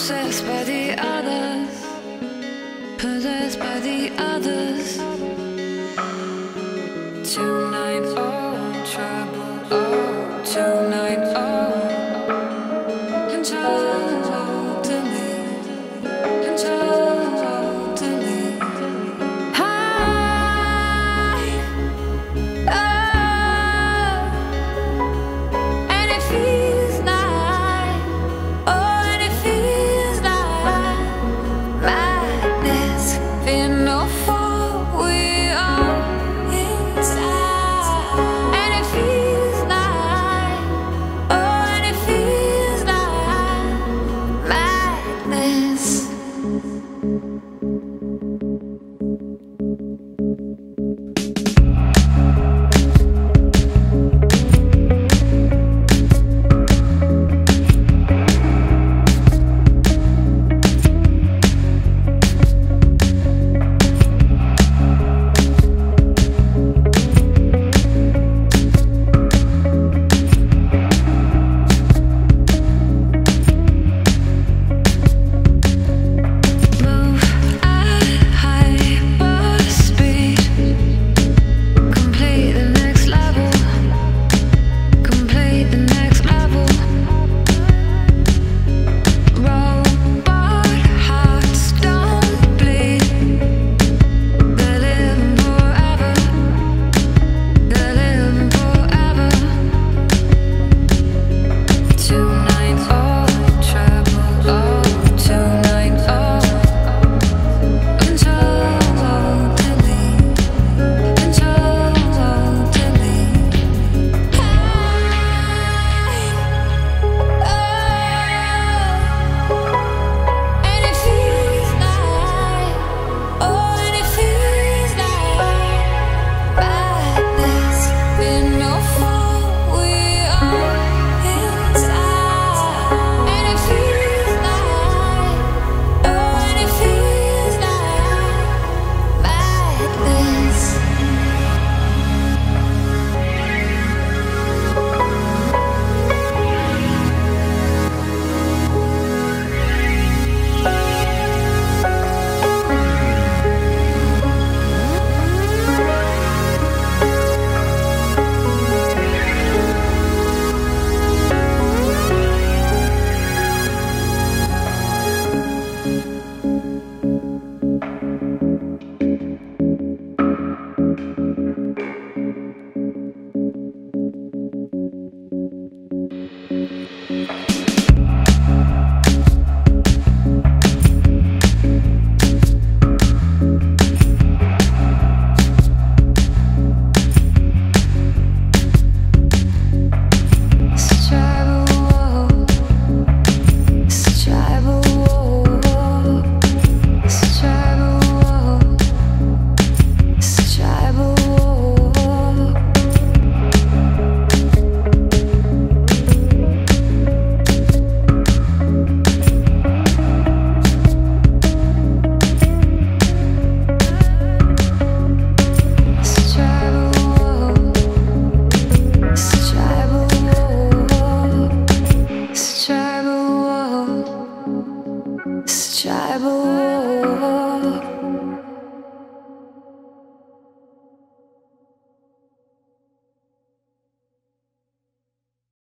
Obsessed by the others, possessed by the others. Tonight, oh, trouble, oh, tonight.